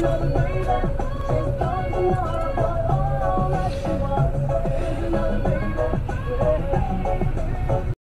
Just don't know what you want.